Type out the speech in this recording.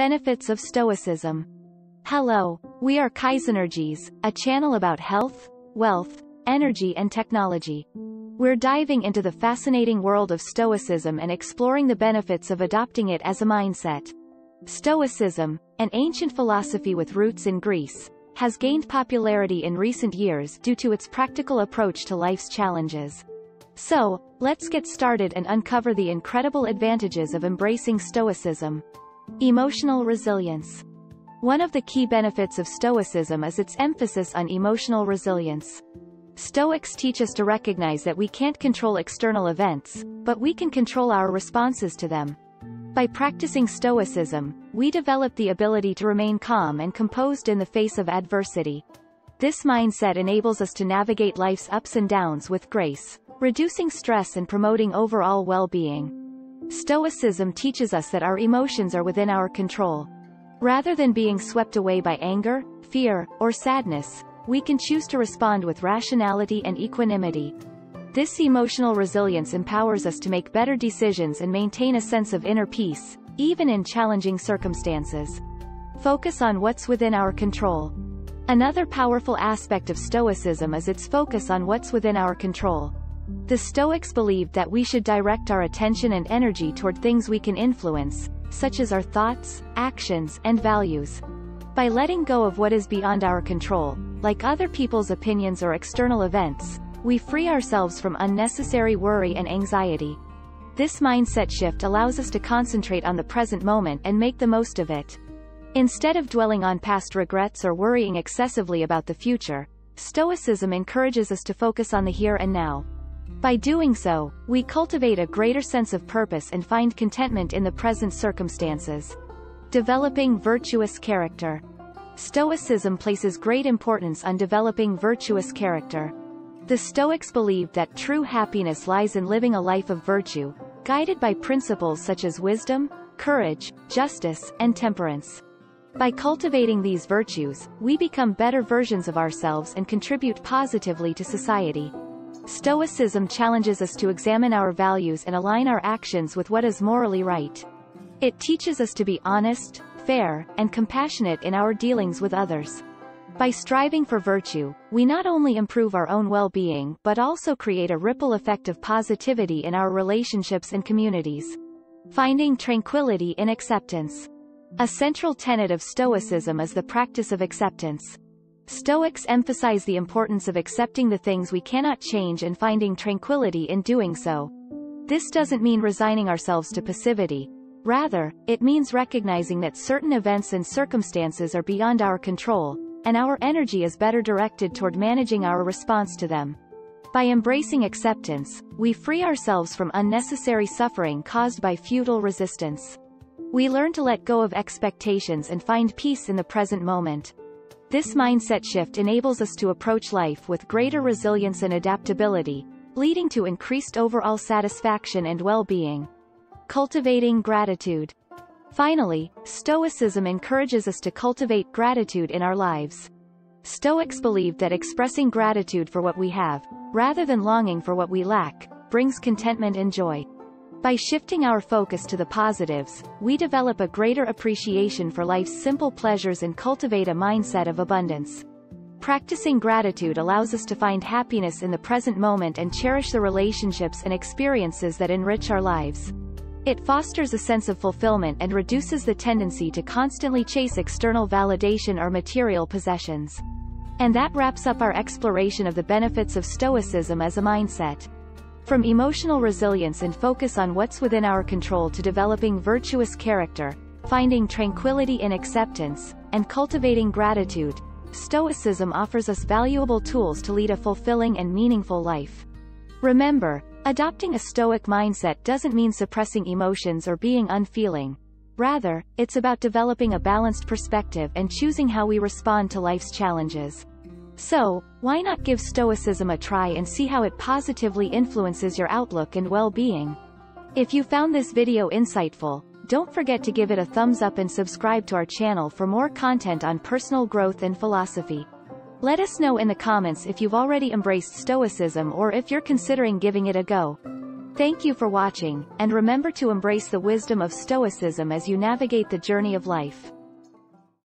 Benefits of Stoicism Hello, we are Kaizenergies, a channel about health, wealth, energy and technology. We're diving into the fascinating world of Stoicism and exploring the benefits of adopting it as a mindset. Stoicism, an ancient philosophy with roots in Greece, has gained popularity in recent years due to its practical approach to life's challenges. So, let's get started and uncover the incredible advantages of embracing Stoicism. Emotional resilience. One of the key benefits of Stoicism is its emphasis on emotional resilience. Stoics teach us to recognize that we can't control external events, but we can control our responses to them. By practicing Stoicism, we develop the ability to remain calm and composed in the face of adversity. This mindset enables us to navigate life's ups and downs with grace, reducing stress and promoting overall well-being. Stoicism teaches us that our emotions are within our control. Rather than being swept away by anger, fear, or sadness, we can choose to respond with rationality and equanimity. This emotional resilience empowers us to make better decisions and maintain a sense of inner peace, even in challenging circumstances. Focus on what's within our control. Another powerful aspect of Stoicism is its focus on what's within our control. The Stoics believed that we should direct our attention and energy toward things we can influence, such as our thoughts, actions, and values. By letting go of what is beyond our control, like other people's opinions or external events, we free ourselves from unnecessary worry and anxiety. This mindset shift allows us to concentrate on the present moment and make the most of it. Instead of dwelling on past regrets or worrying excessively about the future, Stoicism encourages us to focus on the here and now. By doing so, we cultivate a greater sense of purpose and find contentment in the present circumstances. Developing virtuous character. Stoicism places great importance on developing virtuous character. The Stoics believed that true happiness lies in living a life of virtue, guided by principles such as wisdom, courage, justice, and temperance. By cultivating these virtues, we become better versions of ourselves and contribute positively to society. Stoicism challenges us to examine our values and align our actions with what is morally right. It teaches us to be honest, fair, and compassionate in our dealings with others. By striving for virtue, we not only improve our own well-being but also create a ripple effect of positivity in our relationships and communities. Finding tranquility in acceptance. A central tenet of Stoicism is the practice of acceptance. Stoics emphasize the importance of accepting the things we cannot change and finding tranquility in doing so. This doesn't mean resigning ourselves to passivity. Rather, it means recognizing that certain events and circumstances are beyond our control, and our energy is better directed toward managing our response to them. By embracing acceptance, we free ourselves from unnecessary suffering caused by futile resistance. We learn to let go of expectations and find peace in the present moment. This mindset shift enables us to approach life with greater resilience and adaptability, leading to increased overall satisfaction and well-being. Cultivating gratitude. Finally, Stoicism encourages us to cultivate gratitude in our lives. Stoics believe that expressing gratitude for what we have, rather than longing for what we lack, brings contentment and joy. By shifting our focus to the positives, we develop a greater appreciation for life's simple pleasures and cultivate a mindset of abundance. Practicing gratitude allows us to find happiness in the present moment and cherish the relationships and experiences that enrich our lives. It fosters a sense of fulfillment and reduces the tendency to constantly chase external validation or material possessions. And that wraps up our exploration of the benefits of Stoicism as a mindset. From emotional resilience and focus on what's within our control to developing virtuous character, finding tranquility in acceptance, and cultivating gratitude, Stoicism offers us valuable tools to lead a fulfilling and meaningful life. Remember, adopting a Stoic mindset doesn't mean suppressing emotions or being unfeeling. Rather, it's about developing a balanced perspective and choosing how we respond to life's challenges. So, why not give Stoicism a try and see how it positively influences your outlook and well-being? If you found this video insightful, don't forget to give it a thumbs up and subscribe to our channel for more content on personal growth and philosophy. Let us know in the comments if you've already embraced Stoicism or if you're considering giving it a go. Thank you for watching, and remember to embrace the wisdom of Stoicism as you navigate the journey of life.